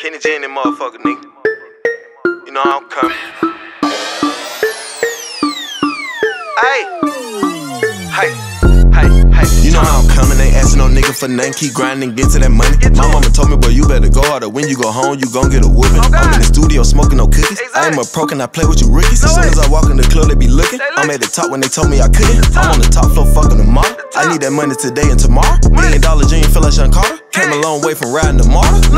Kenny G in that motherfucker, nigga. You know I'm coming. Hey, hey, hey, hey. You know how I'm coming, ain't asking no nigga for nothing. Keep grinding, get to that money. My mama told me, boy, you better go harder. When you go home, you gon' get a whooping. I'm in the studio smoking no cookies. I am a pro, can I play with you rookies? As soon as I walk in the club, they be looking. I'm at the top when they told me I couldn't. I'm on the top floor, fucking the model. I need that money today and tomorrow. Million dollar dream, feel like Shawn Carter. Came a long way from riding the MARTA.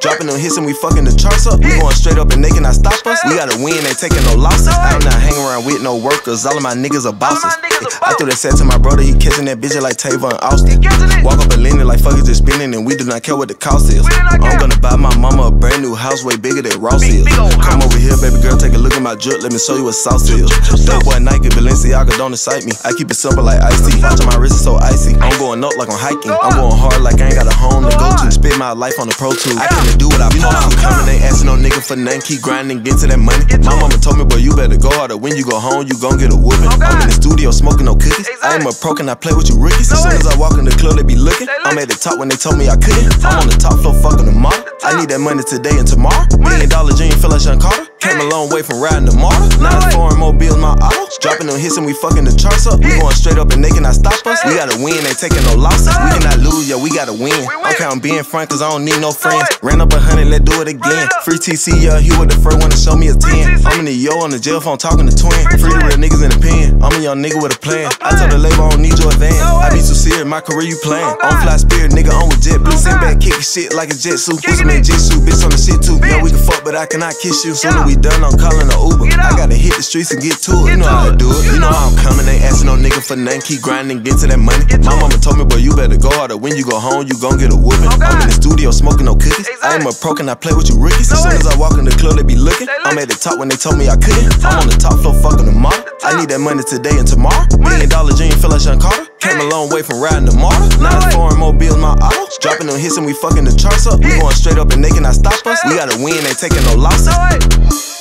Dropping them hits and we fucking the charts up. We going straight up and they cannot stop us. We gotta win, ain't taking no losses. I'm not hanging around with no workers. All of my niggas are bosses. I threw that set to my brother, he catching that bitch like Tavon Austin. Walk up a Lenny like fuck is just spinning and we do not care what the cost is. I'm gonna buy my mama a brand new house way bigger than Ross is. Come over here, baby girl, take a look at my drip. Let me show you what sauce is. Dope boy Nike, Balenciaga don't excite me. I keep it simple like Ice-T. Watch my wrist is so icy. I'm going up like I'm hiking. I'm going hard like I ain't got a home to go to. Spend my life on the Pro Tools. I can't do what I know I'm coming. Ain't asking no nigga for nothing. Keep grinding, get to that money. My mama told me, boy, you better go harder. When you go home, you gon' get a whooping. I'm in the studio smoking no cookies. I am a pro, can I play with you rookies? As soon as I walk in the club, they be looking. I'm at the top when they told me I couldn't. I'm on the top floor, fucking the model. I need that money today and tomorrow. Million dollar dream, feel like Shawn Carter. Came a long way from riding the MARTA. Now foreign mobiles, my auto. Dropping them hits and we fucking the charts up. We going straight up and they cannot stop us. We gotta win, ain't taking no losses. We cannot lose, yeah, we gotta win. Okay, I'm being frank, cause I don't need no friends. Ran up a hundred, let's do it again. Free TC, yeah, he was the first one to show me a 10. I'm in the yo on the jail phone talking to twin. Free the real niggas in the pen. I'm a young nigga with a plan. I told the label I don't need your advance. I be too serious, my career you playing. On fly spirit, nigga, on with JetBlue. Sit back, kicking shit like a jet suit. Pussy man, jitsu, bitch on the shit too. Yeah, we can fuck, but I cannot kiss you. Soon as we done, I'm calling a Uber. I gotta hit the streets and get to it. You know how to do it. You know how I'm coming, ain't asking no for nothing. Keep grinding, get to that money. My mama told me, boy, you better go harder. When you go home, you gon' get a whooping. I'm in the studio smoking no cookies. I am a pro, can I play with you rookies? As soon as I walk in the club, they be looking. I'm at the top when they told me I couldn't. I'm on the top floor, fucking the model. I need that money today and tomorrow. Million dollar dream, feel like Shawn Carter. Came a long way from riding the MARTA. Now it's foreign mobiles, my auto. Dropping them hits and we fucking the charts up. We going straight up and they cannot stop us. We gotta win, ain't taking no losses.